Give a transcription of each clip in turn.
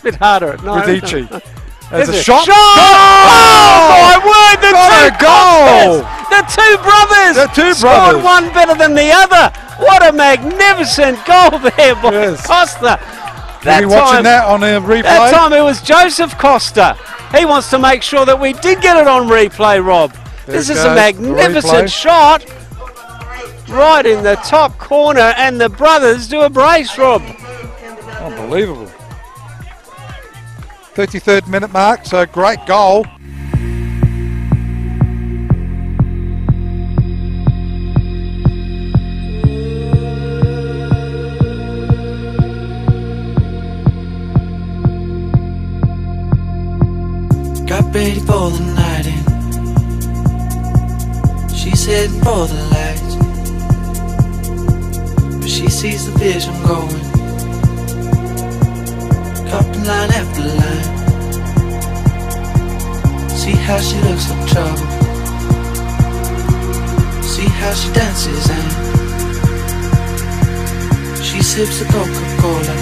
It's a bit harder at night. Radici. There's a it? shot. Shot! Oh, my word! The What two a goal! The two brothers! The two Scored brothers. one better than the other. What a magnificent goal there by Yes. Costa. Are you watching time- that on a replay? That time it was Joseph Costa. He wants to make sure that we did get it on replay, Rob. There this is a magnificent shot. Right in the top corner, and the brothers do a brace, Rob. Unbelievable. 33rd minute mark, so great goal. Got ready for the night in. She's heading for the lights. But she sees the vision going. Cupping line after line. How she looks like trouble. See how she dances and she sips a Coca-Cola.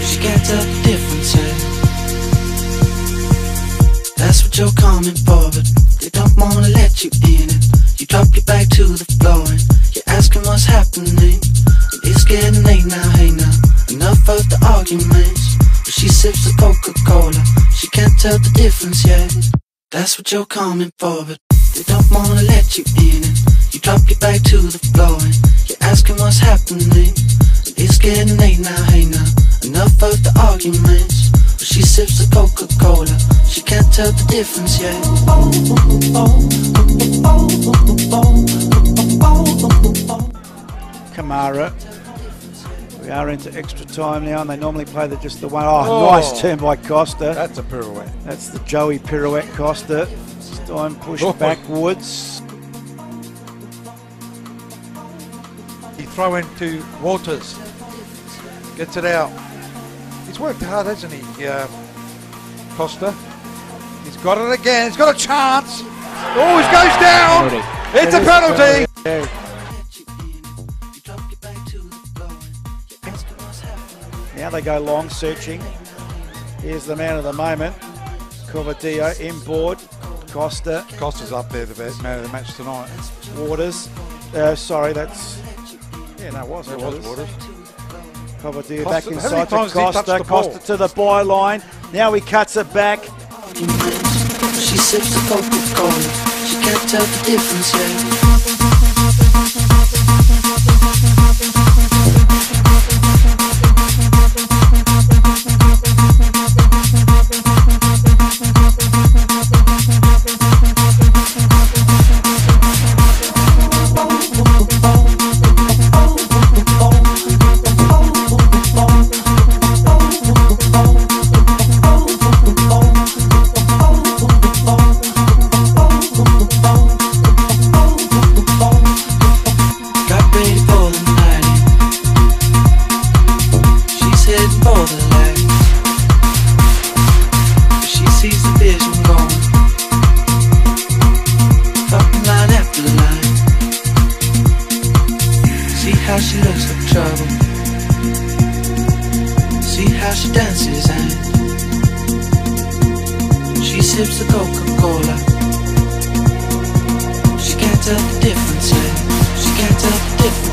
She can't tell the difference. eh? That's what you're coming for, but they don't wanna let you in it. You drop your back to the floor and you're asking what's happening. It's getting late now, hey now. Enough of the arguments. But she sips the tell the difference yet. That's what you're coming for, but they don't wanna let you in it. You drop your back to the floor and you're asking what's happening. And it's getting late now, hey now. Enough of the arguments. But she sips the Coca-Cola. She can't tell the difference yet. Kamara. We are into extra time now, and they normally play the, just the one. Oh, Oh. nice turn by Costa. That's a pirouette. That's the Joey pirouette Costa. This time pushed Oh. backwards. He throw into Walters. Gets it out. He's worked hard, hasn't he, uh, Costa? He's got it again. He's got a chance. Oh, he goes down. It's a It is penalty. Yeah. Now they go long searching. Here's the man of the moment. Covadio inboard. Costa. Costa's up there, the best man of the match tonight. Waters. Uh, sorry, that's. Yeah, no, it was It was Waters. Waters. Covadio Costa- back how many inside to times did Costa. ball? Costa to the byline. Now he cuts it back. She sips the Coca-Cola. She can't tell the difference yet. Sips the Coca-Cola. She can't tell the difference yet. She can't tell the difference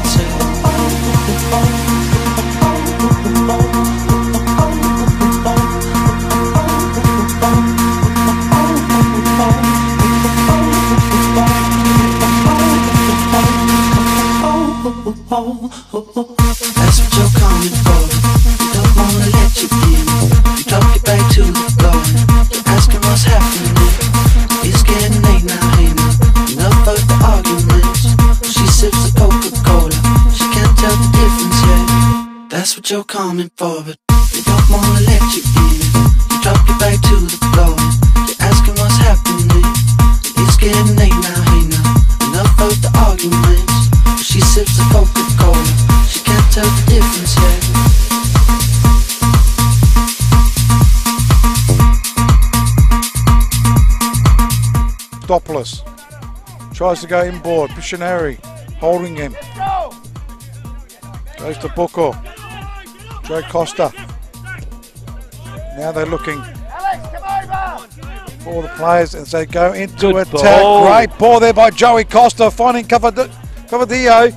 That's what you're coming for, but they don't wanna let you in. You drop your back to the floor. You're asking what's happening. It's getting late now, hey now. Enough of the arguments. She sips Coca-Cola. She can't tell the difference yet. Tries to go inboard. Missionary holding him. Goes to Booker. Joe Costa. Now they're looking for the players as they go into Good attack. Ball. Great ball there by Joey Costa finding Cavadillo.